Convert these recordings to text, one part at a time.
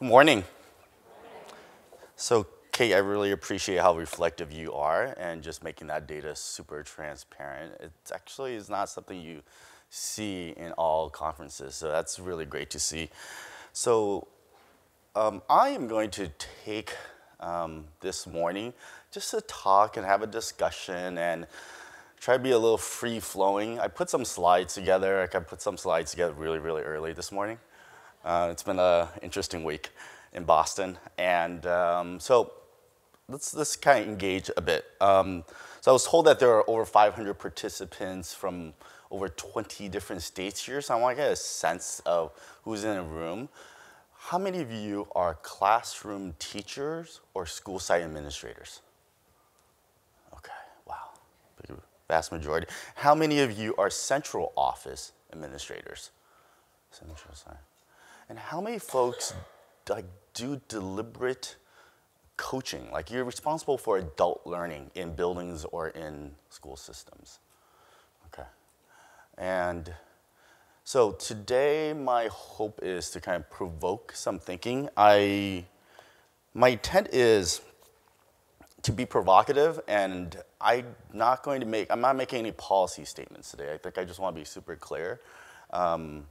Good morning. So, Kate, I really appreciate how reflective you are and just making that data super transparent. It actually is not something you see in all conferences, so that's really great to see. So, um, I am going to take um, this morning just to talk and have a discussion and try to be a little free flowing. I put some slides together. I put some slides together really, really early this morning. Uh, it's been an interesting week in Boston. And um, so let's, let's kind of engage a bit. Um, so I was told that there are over 500 participants from over 20 different states here. So I want to get a sense of who's in the room. How many of you are classroom teachers or school site administrators? Okay, wow, vast majority. How many of you are central office administrators? Central site. And how many folks like do deliberate coaching? Like you're responsible for adult learning in buildings or in school systems. Okay. And so today my hope is to kind of provoke some thinking. I my intent is to be provocative and I'm not going to make I'm not making any policy statements today. I think I just want to be super clear. Um,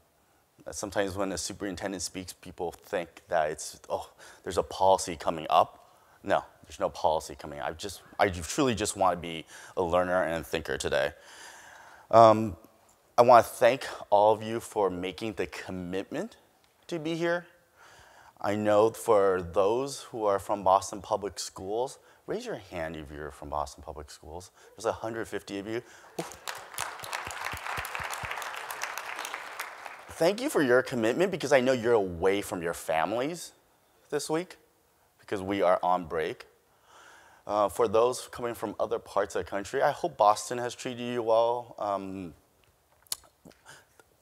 Sometimes when the superintendent speaks, people think that it's, oh, there's a policy coming up. No, there's no policy coming. I just, I truly just want to be a learner and a thinker today. Um, I want to thank all of you for making the commitment to be here. I know for those who are from Boston Public Schools, raise your hand if you're from Boston Public Schools. There's 150 of you. Thank you for your commitment because I know you're away from your families this week because we are on break. Uh, for those coming from other parts of the country, I hope Boston has treated you well. Um,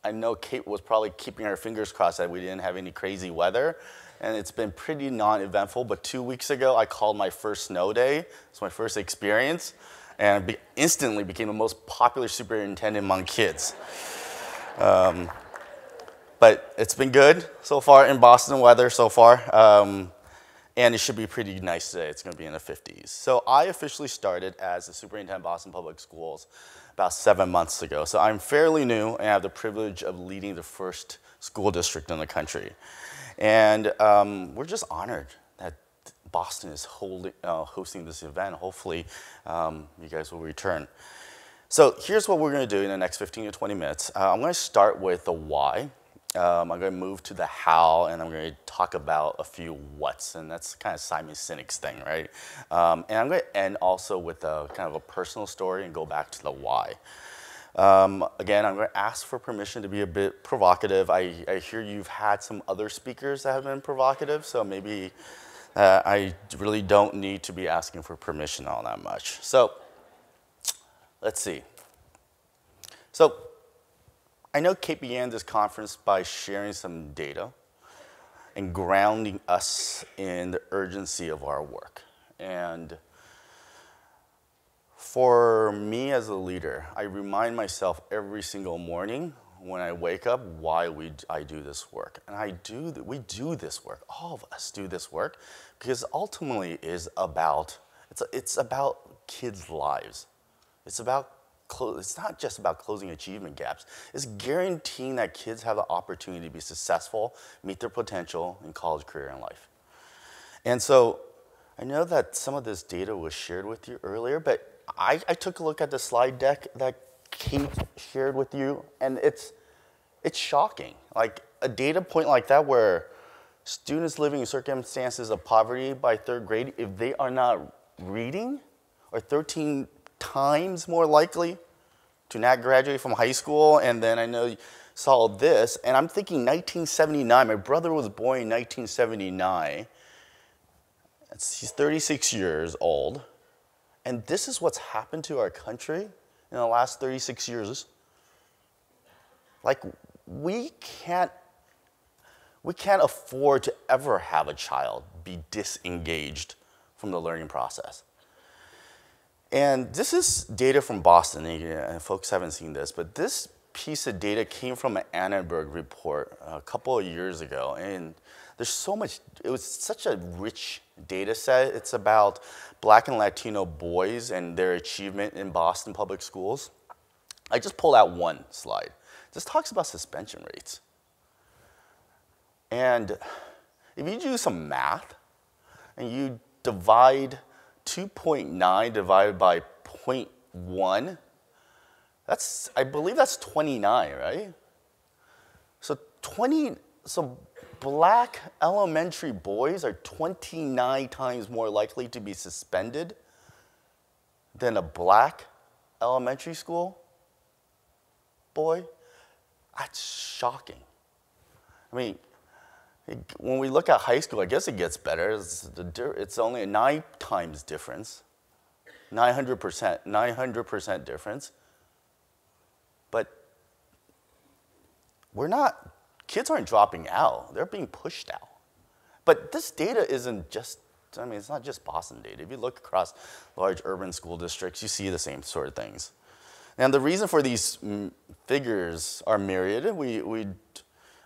I know Kate was probably keeping her fingers crossed that we didn't have any crazy weather, and it's been pretty non-eventful. But two weeks ago, I called my first snow day. It's my first experience, and be instantly became the most popular superintendent among kids. Um, but it's been good so far in Boston weather so far. Um, and it should be pretty nice today. It's going to be in the 50s. So I officially started as the superintendent of Boston Public Schools about seven months ago. So I'm fairly new and I have the privilege of leading the first school district in the country. And um, we're just honored that Boston is holding, uh, hosting this event. Hopefully um, you guys will return. So here's what we're going to do in the next 15 to 20 minutes. Uh, I'm going to start with the why. Um, I'm going to move to the how, and I'm going to talk about a few whats, and that's kind of Simon Sinek's thing, right? Um, and I'm going to end also with a kind of a personal story and go back to the why. Um, again, I'm going to ask for permission to be a bit provocative. I, I, hear you've had some other speakers that have been provocative, so maybe uh, I really don't need to be asking for permission all that much. So let's see. So I know Kate began this conference by sharing some data and grounding us in the urgency of our work. And for me as a leader, I remind myself every single morning when I wake up why we, I do this work. And I do, we do this work, all of us do this work, because ultimately is about, it's, it's about kids' lives. It's about it's not just about closing achievement gaps. It's guaranteeing that kids have the opportunity to be successful, meet their potential in college, career, and life. And so I know that some of this data was shared with you earlier, but I, I took a look at the slide deck that Kate shared with you, and it's, it's shocking. Like a data point like that where students living in circumstances of poverty by third grade, if they are not reading, are 13 times more likely to not graduate from high school. And then I know you saw this, and I'm thinking 1979. My brother was born in 1979. He's 36 years old. And this is what's happened to our country in the last 36 years. Like, we can't, we can't afford to ever have a child be disengaged from the learning process. And this is data from Boston, and folks haven't seen this, but this piece of data came from an Annenberg report a couple of years ago. And there's so much, it was such a rich data set. It's about black and Latino boys and their achievement in Boston public schools. I just pulled out one slide. This talks about suspension rates. And if you do some math and you divide 2.9 divided by 0.1, that's, I believe that's 29, right? So 20, so black elementary boys are 29 times more likely to be suspended than a black elementary school boy. That's shocking. I mean, when we look at high school, I guess it gets better. It's, it's only a nine times difference, 900%, 900% difference. But we're not, kids aren't dropping out, they're being pushed out. But this data isn't just, I mean, it's not just Boston data. If you look across large urban school districts, you see the same sort of things. And the reason for these mm, figures are myriad. We, we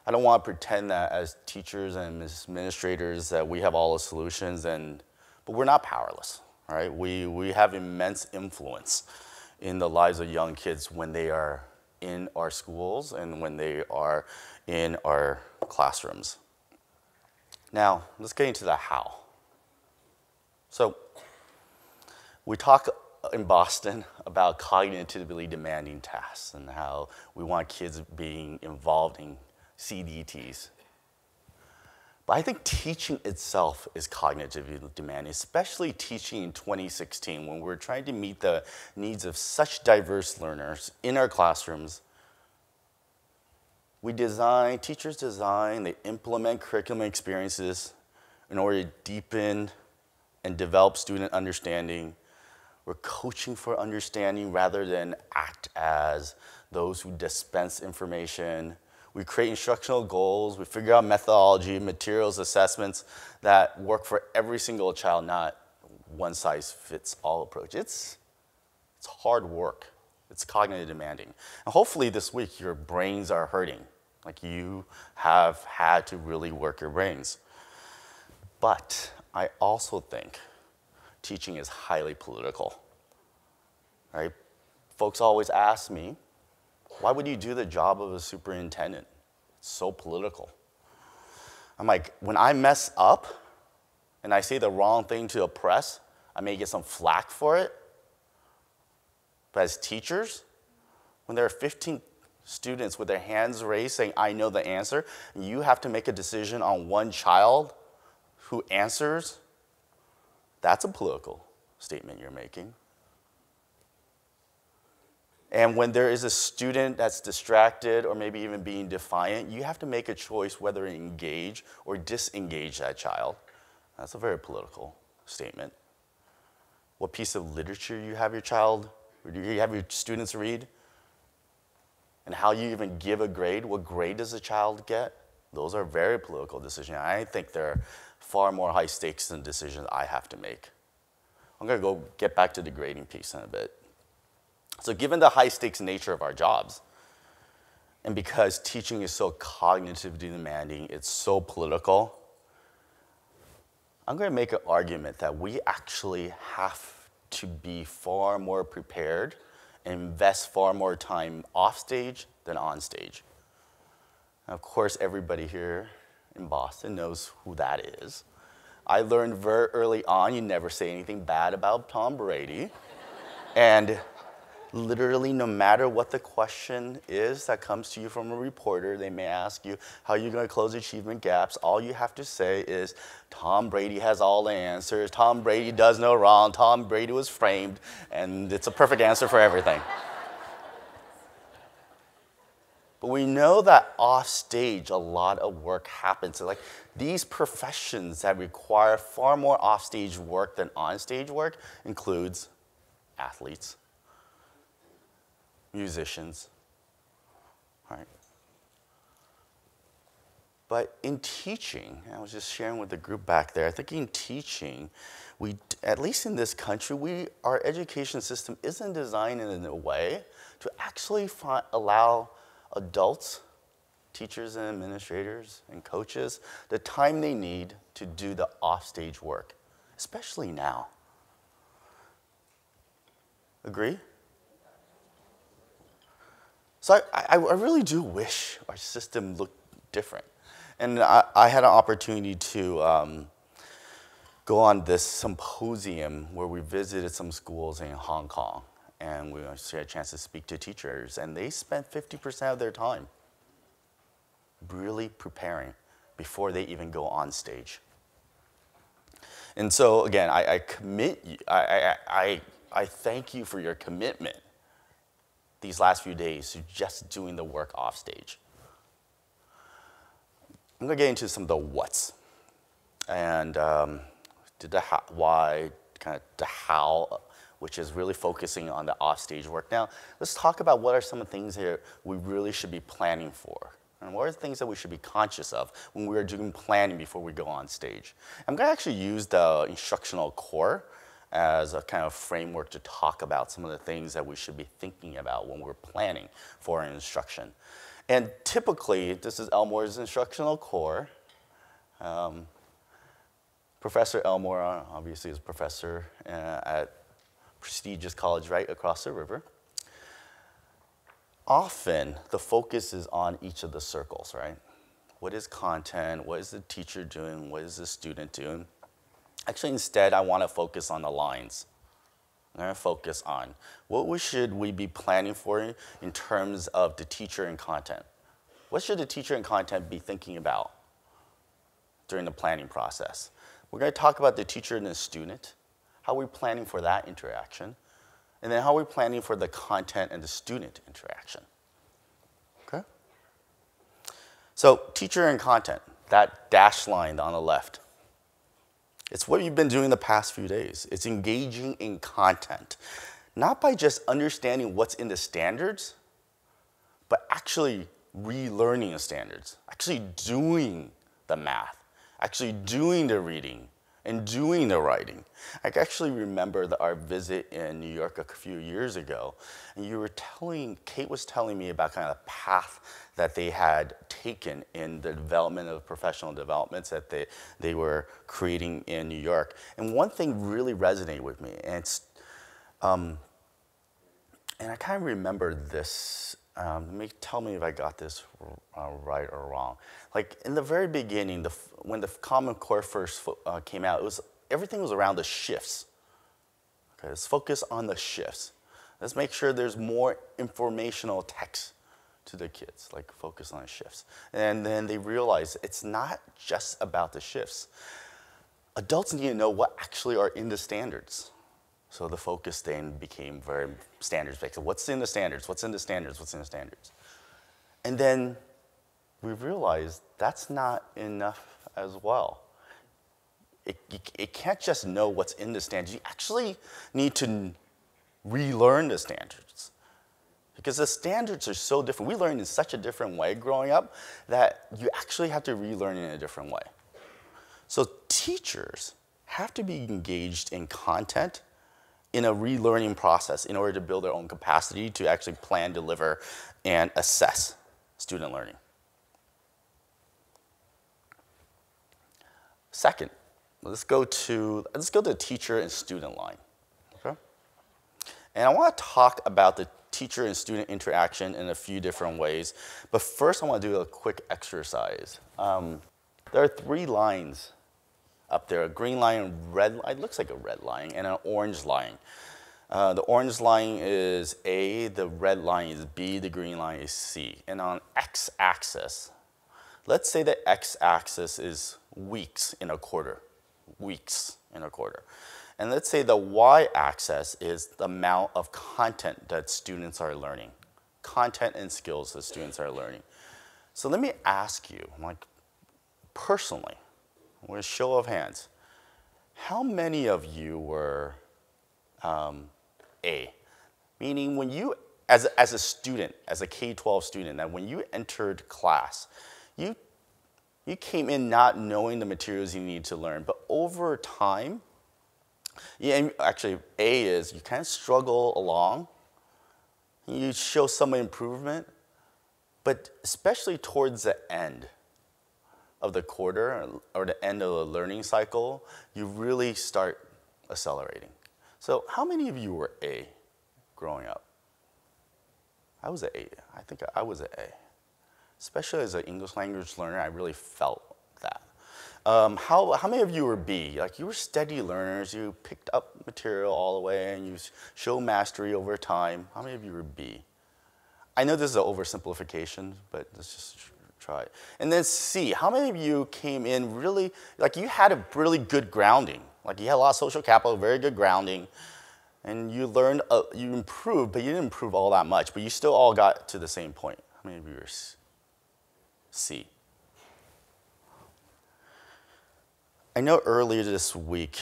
I don't want to pretend that as teachers and administrators that we have all the solutions, and, but we're not powerless, right? We, we have immense influence in the lives of young kids when they are in our schools and when they are in our classrooms. Now, let's get into the how. So, we talk in Boston about cognitively demanding tasks and how we want kids being involved in CDTs. But I think teaching itself is cognitively demanding, especially teaching in 2016 when we're trying to meet the needs of such diverse learners in our classrooms. We design, teachers design, they implement curriculum experiences in order to deepen and develop student understanding. We're coaching for understanding rather than act as those who dispense information we create instructional goals. We figure out methodology, materials, assessments that work for every single child, not one size fits all approach. It's, it's hard work. It's cognitive demanding. And hopefully this week your brains are hurting. Like you have had to really work your brains. But I also think teaching is highly political. Right? Folks always ask me, why would you do the job of a superintendent? It's so political. I'm like, when I mess up and I say the wrong thing to a press, I may get some flack for it. But as teachers, when there are 15 students with their hands raised saying, I know the answer, you have to make a decision on one child who answers, that's a political statement you're making. And when there is a student that's distracted or maybe even being defiant, you have to make a choice whether to engage or disengage that child. That's a very political statement. What piece of literature you have your child, or do you have your students read? And how you even give a grade. What grade does a child get? Those are very political decisions. I think they're far more high stakes than decisions I have to make. I'm to go get back to the grading piece in a bit. So given the high stakes nature of our jobs, and because teaching is so cognitively demanding, it's so political, I'm going to make an argument that we actually have to be far more prepared and invest far more time off stage than on stage. of course, everybody here in Boston knows who that is. I learned very early on you never say anything bad about Tom Brady. and literally no matter what the question is that comes to you from a reporter, they may ask you how you're going to close achievement gaps. All you have to say is Tom Brady has all the answers. Tom Brady does no wrong. Tom Brady was framed, and it's a perfect answer for everything. But we know that off stage, a lot of work happens. So like these professions that require far more off stage work than on stage work includes athletes, musicians. right? But in teaching, I was just sharing with the group back there, I think in teaching, we, at least in this country, we, our education system isn't designed in a way to actually allow adults teachers and administrators and coaches the time they need to do the offstage work, especially now. Agree? So I, I, really do wish our system looked different. And I, I had an opportunity to um, go on this symposium where we visited some schools in Hong Kong and we had a chance to speak to teachers and they spent 50% of their time really preparing before they even go on stage. And so again, I, I commit, I, I, I, I thank you for your commitment these last few days to just doing the work off stage. I'm gonna get into some of the what's and um, the how, why, kind of the how, which is really focusing on the offstage work. Now, let's talk about what are some of the things here we really should be planning for. And what are the things that we should be conscious of when we are doing planning before we go on stage? I'm to actually use the instructional core as a kind of framework to talk about some of the things that we should be thinking about when we're planning for an instruction. And typically, this is Elmore's instructional core. Um, professor Elmore, obviously, is a professor uh, at prestigious college right across the river. Often, the focus is on each of the circles, right? What is content? What is the teacher doing? What is the student doing? Actually, instead, I want to focus on the lines. I'm going to focus on what we should we be planning for in terms of the teacher and content. What should the teacher and content be thinking about during the planning process? We're going to talk about the teacher and the student, how are we planning for that interaction, and then how are we planning for the content and the student interaction. Okay? So, teacher and content, that dashed line on the left. It's what you've been doing the past few days. It's engaging in content, not by just understanding what's in the standards, but actually relearning the standards, actually doing the math, actually doing the reading, and doing the writing. I actually remember the, our visit in New York a few years ago, and you were telling, Kate was telling me about kind of the path that they had taken in the development of professional developments that they, they were creating in New York. And one thing really resonated with me, and it's, um, and I kind of remember this um, me, tell me if I got this uh, right or wrong. Like in the very beginning, the, when the Common Core first uh, came out, it was everything was around the shifts. Okay, let's focus on the shifts. Let's make sure there's more informational text to the kids, like focus on the shifts. And then they realize it's not just about the shifts. Adults need to know what actually are in the standards. So the focus then became very standards based. What's in the standards? What's in the standards? What's in the standards? And then we realized that's not enough as well. It, it can't just know what's in the standards. You actually need to relearn the standards. Because the standards are so different. We learned in such a different way growing up that you actually have to relearn in a different way. So teachers have to be engaged in content in a relearning process in order to build their own capacity to actually plan, deliver, and assess student learning. Second, let's go to let's go to the teacher and student line. Okay? And I want to talk about the teacher and student interaction in a few different ways. But first, I want to do a quick exercise. Um, there are three lines up there, a green line, red line, looks like a red line, and an orange line. Uh, the orange line is A, the red line is B, the green line is C. And on x-axis, let's say the x-axis is weeks in a quarter, weeks in a quarter. And let's say the y-axis is the amount of content that students are learning, content and skills that students are learning. So let me ask you, like personally, with a show of hands, how many of you were um, A? Meaning when you, as a, as a student, as a K-12 student, that when you entered class, you, you came in not knowing the materials you need to learn, but over time, yeah, actually, A is you kind of struggle along, you show some improvement, But especially towards the end of the quarter or the end of the learning cycle, you really start accelerating. So, how many of you were A growing up? I was an A. I think I was an A. Especially as an English language learner, I really felt that. Um, how, how many of you were B? Like you were steady learners, you picked up material all the way and you show mastery over time. How many of you were B? I know this is an oversimplification, but let's just try it. And then C, how many of you came in really, like you had a really good grounding. Like you had a lot of social capital, very good grounding, and you learned, uh, you improved, but you didn't improve all that much, but you still all got to the same point. How many of you were C? I know earlier this week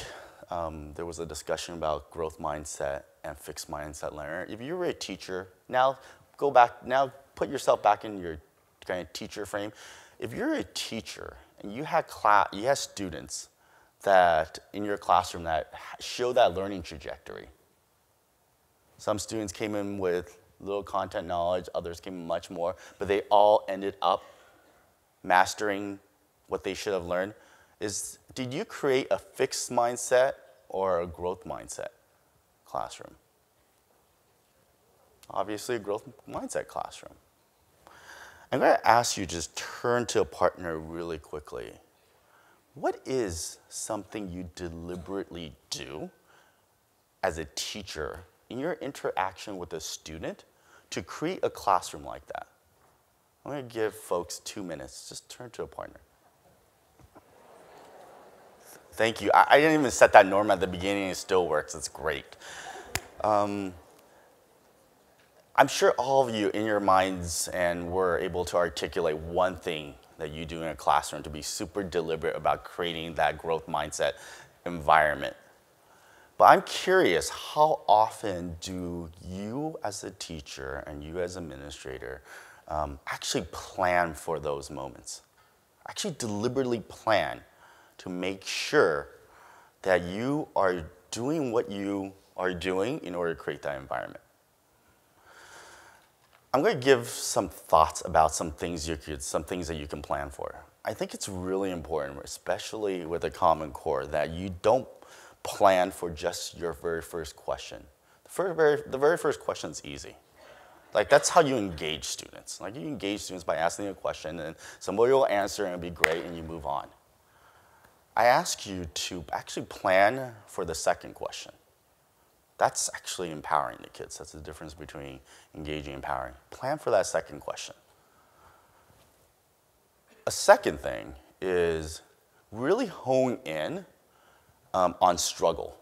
um, there was a discussion about growth mindset and fixed mindset learner. If you were a teacher, now go back, now put yourself back in your kind of teacher frame. If you're a teacher and you had class, you had students that in your classroom that show that learning trajectory. Some students came in with little content knowledge, others came in much more, but they all ended up mastering what they should have learned is did you create a fixed mindset or a growth mindset classroom? Obviously, a growth mindset classroom. I'm going to ask you just turn to a partner really quickly. What is something you deliberately do as a teacher in your interaction with a student to create a classroom like that? I'm going to give folks two minutes. Just turn to a partner. Thank you. I, I, didn't even set that norm at the beginning. It still works. It's great. Um, I'm sure all of you in your minds and were able to articulate one thing that you do in a classroom to be super deliberate about creating that growth mindset environment. But I'm curious, how often do you as a teacher and you as administrator um, actually plan for those moments? Actually deliberately plan to make sure that you are doing what you are doing in order to create that environment. I'm going to give some thoughts about some things you could, some things that you can plan for. I think it's really important, especially with a Common Core, that you don't plan for just your very first question. The very, the very first question is easy. Like that's how you engage students. Like you engage students by asking a question and somebody will answer and it'll be great and you move on. I ask you to actually plan for the second question. That's actually empowering the kids. That's the difference between engaging and empowering. Plan for that second question. A second thing is really hone in um, on struggle.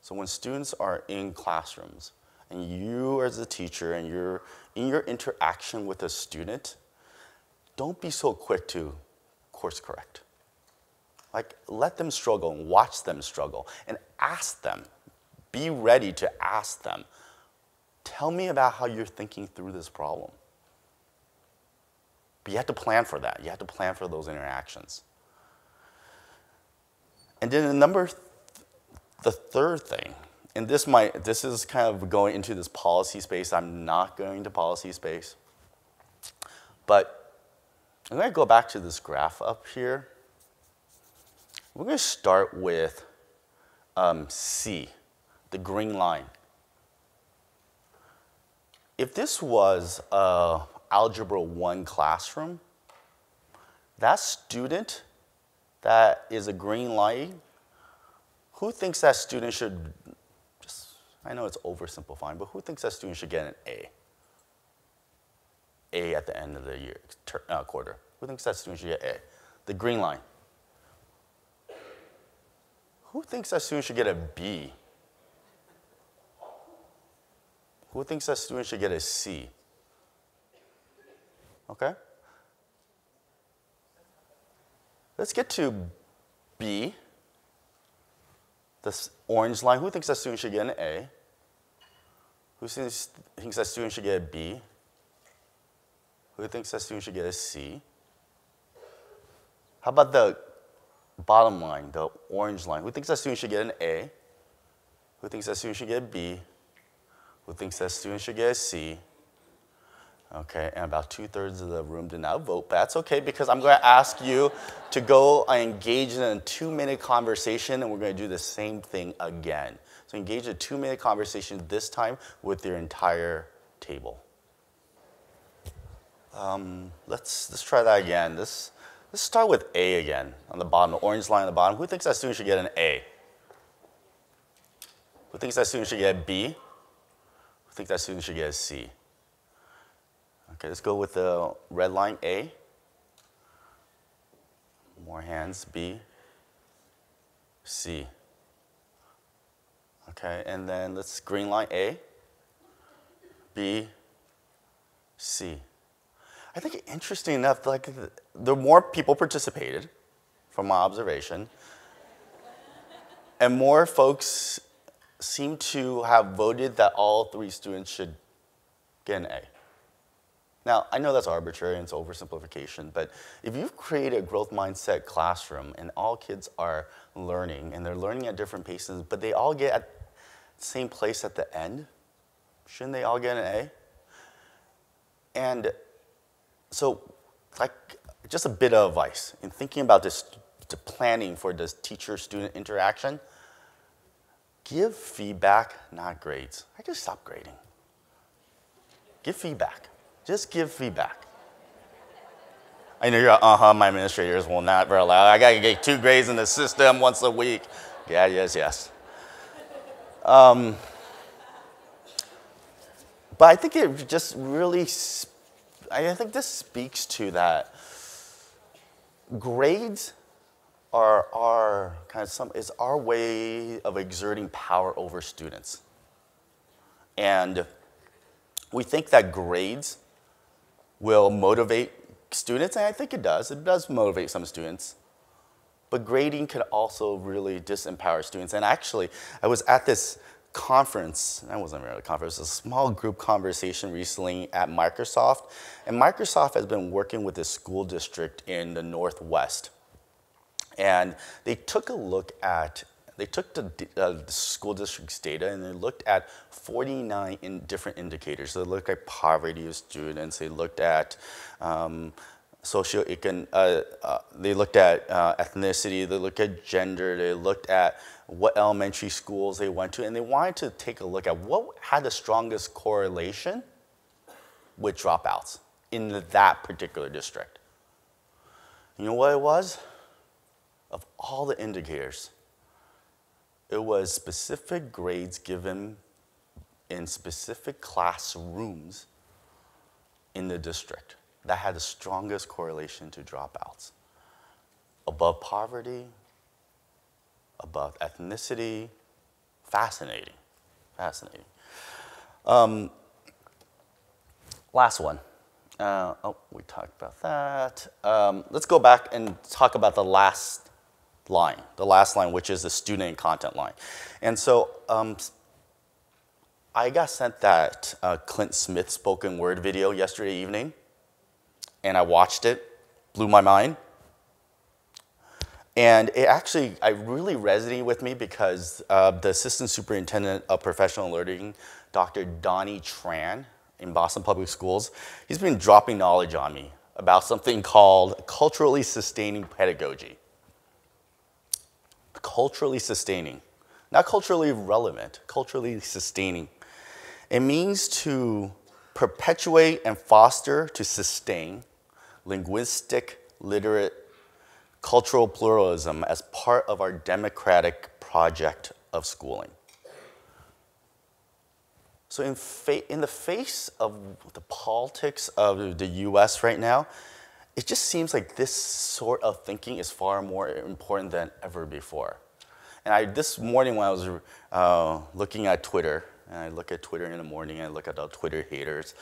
So when students are in classrooms and you as a teacher and you're in your interaction with a student, don't be so quick to course correct. Like, let them struggle and watch them struggle and ask them. Be ready to ask them. Tell me about how you're thinking through this problem. But you have to plan for that. You have to plan for those interactions. And then the number, th- the third thing, and this might, this is kind of going into this policy space. I'm not going to policy space, but I'm going to go back to this graph up here. We're going to start with um, C, the green line. If this was a Algebra 1 classroom, that student that is a green line, who thinks that student should, just, I know it's oversimplifying, but who thinks that student should get an A? A at the end of the year, uh, quarter. Who thinks that student should get A? The green line. Who thinks that student should get a B? Who thinks that student should get a C? Okay? Let's get to B, this orange line. Who thinks that student should get an A? Who thinks, that student should get a B? Who thinks that student should get a C? How about the bottom line, the orange line. Who thinks that student should get an A? Who thinks that student should get a B? Who thinks that student should get a C? Okay, and about two thirds of the room did not vote, but that's okay because I'm going to ask you to go engage in a two minute conversation and we're going to do the same thing again. So engage a two minute conversation this time with your entire table. Um, let's, let's try that again. This, let's start with A again on the bottom, the orange line on the bottom. Who thinks that student should get an A? Who thinks that student should get a B? Who thinks that student should get a C? Okay, let's go with the red line A. More hands, B, C. Okay, and then let's green line A, B, C. I think interesting enough, like the more people participated, from my observation, and more folks seem to have voted that all three students should get an A. Now, I know that's arbitrary and it's oversimplification, but if you've created a growth mindset classroom and all kids are learning and they're learning at different paces, but they all get at the same place at the end, shouldn't they all get an A? And so, like, just a bit of advice in thinking about this to planning for this teacher-student interaction, give feedback, not grades. I just stop grading. Give feedback. Just give feedback. I know you're, uh-huh, my administrators will not very allow. I gotta get two grades in the system once a week. Yeah, yes, yes. Um, but I think it just really, I think this speaks to that grades are our kind of some is our way of exerting power over students. And we think that grades will motivate students, and I think it does. It does motivate some students. But grading could also really disempower students. And actually, I was at this conference, I wasn't really a conference, a small group conversation recently at Microsoft. And Microsoft has been working with this school district in the Northwest. And they took a look at they took the, uh, the, school district's data and they looked at 49 in different indicators. So they looked at poverty of students, they looked at um, uh, uh, they looked at uh, ethnicity, they looked at gender, they looked at what elementary schools they went to, and they wanted to take a look at what had the strongest correlation with dropouts in that particular district. You know what it was? Of all the indicators, it was specific grades given in specific classrooms in the district that had the strongest correlation to dropouts. Above poverty, above ethnicity, fascinating, fascinating. Um, last one. Uh, oh, we talked about that. Um, let's go back and talk about the last line, the last line, which is the student and content line. And so um, I got sent that uh, Clint Smith spoken word video yesterday evening, and I watched it, blew my mind. And it actually, I really resonated with me because uh, the assistant superintendent of professional learning, Dr. Donnie Tran in Boston Public Schools, he's been dropping knowledge on me about something called culturally sustaining pedagogy culturally sustaining, not culturally relevant, culturally sustaining. It means to perpetuate and foster, to sustain linguistic, literate, cultural pluralism as part of our democratic project of schooling. So, in, in, the face of the politics of the US right now, it just seems like this sort of thinking is far more important than ever before. And I, this morning when I was uh, looking at Twitter, and I look at Twitter in the morning, I look at the Twitter haters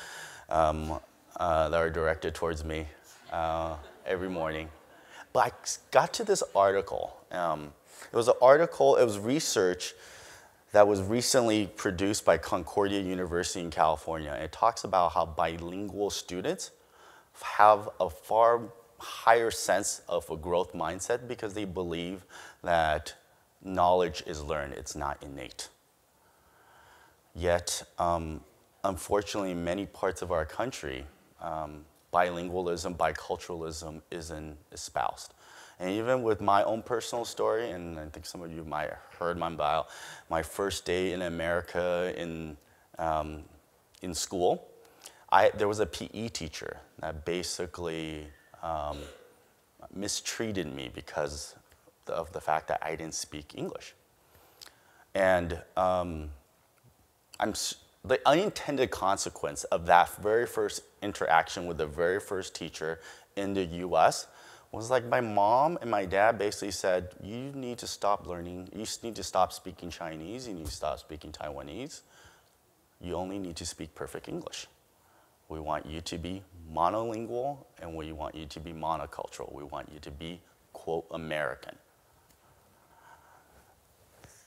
um, uh, that are directed towards me uh, every morning. But I got to this article. Um, it was an article, it was research that was recently produced by Concordia University in California. It talks about how bilingual students have a far higher sense of a growth mindset because they believe that knowledge is learned, it's not innate. Yet, um, unfortunately, in many parts of our country, um, bilingualism, biculturalism isn't espoused. And even with my own personal story, and I think some of you might have heard my bio, my first day in America in, um, in school, I, there was a PE teacher that basically um, mistreated me because of the fact that I didn't speak English. And um, I'm, the unintended consequence of that very first interaction with the very first teacher in the US was like my mom and my dad basically said, you need to stop learning, you need to stop speaking Chinese, you need to stop speaking Taiwanese. You only need to speak perfect English. We want you to be monolingual and we want you to be monocultural. We want you to be, quote, American.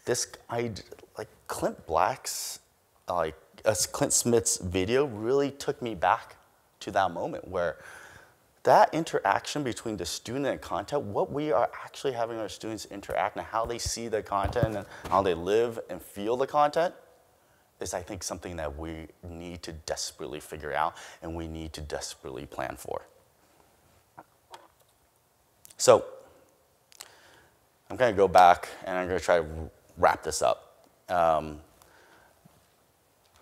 This, I, like Clint Black's, like uh, Clint Smith's video really took me back to that moment where that interaction between the student and content, what we are actually having our students interact and how they see the content and how they live and feel the content is I think something that we need to desperately figure out and we need to desperately plan for. So I'm going to go back and I'm going to try to wrap this up. Um,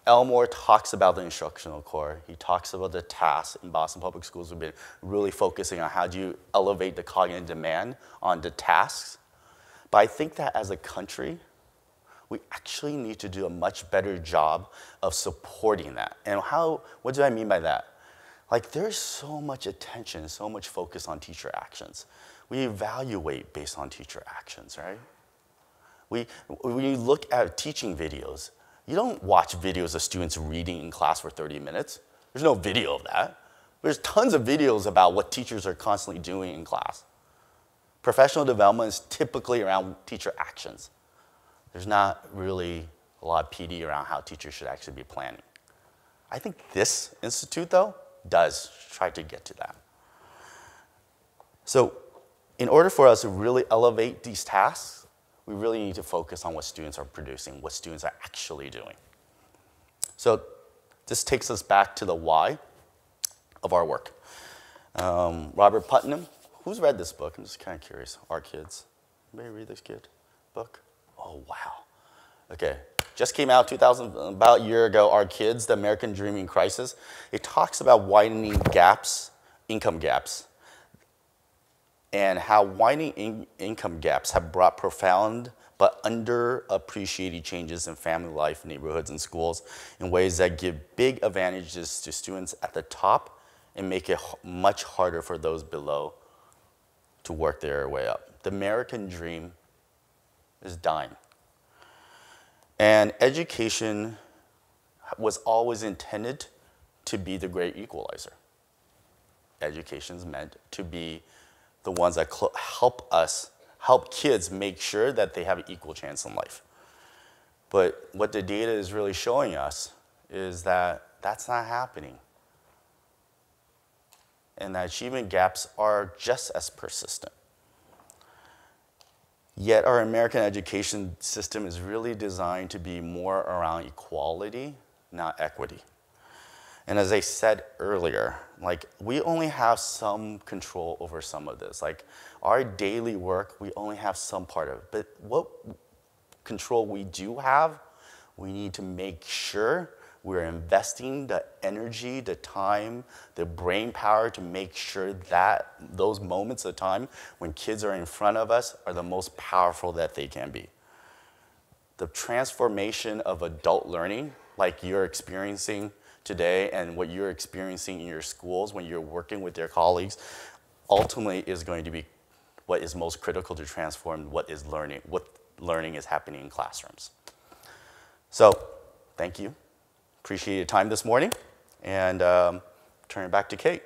Elmore talks about the instructional core. He talks about the tasks in Boston Public Schools. We've been really focusing on how do you elevate the cognitive demand on the tasks. But I think that as a country, we actually need to do a much better job of supporting that. And how, what do I mean by that? Like there's so much attention, so much focus on teacher actions. We evaluate based on teacher actions, right? We, when you look at teaching videos, you don't watch videos of students reading in class for 30 minutes. There's no video of that. There's tons of videos about what teachers are constantly doing in class. Professional development is typically around teacher actions. There's not really a lot of PD around how teachers should actually be planning. I think this institute, though, does try to get to that. So in order for us to really elevate these tasks, we really need to focus on what students are producing, what students are actually doing. So this takes us back to the why of our work. Um, Robert Putnam, who's read this book? I'm just kind of curious. Our kids. Anybody read this kid book? Oh, wow. Okay, just came out 2000, about a year ago, Our Kids, The American Dream in Crisis. It talks about widening gaps, income gaps, and how widening in income gaps have brought profound but underappreciated changes in family life, neighborhoods, and schools in ways that give big advantages to students at the top and make it much harder for those below to work their way up. The American dream is dying. And education was always intended to be the great equalizer. Education is meant to be the ones that help us, help kids make sure that they have an equal chance in life. But what the data is really showing us is that that's not happening. And that achievement gaps are just as persistent. Yet our American education system is really designed to be more around equality, not equity. And as I said earlier, like we only have some control over some of this. Like our daily work, we only have some part of it. But what control we do have, we need to make sure we're investing the energy, the time, the brain power to make sure that those moments of time when kids are in front of us are the most powerful that they can be. The transformation of adult learning, like you're experiencing today and what you're experiencing in your schools when you're working with your colleagues ultimately is going to be what is most critical to transform what is learning, what learning is happening in classrooms. So, thank you. Appreciate your time this morning, and um, turn it back to Kate.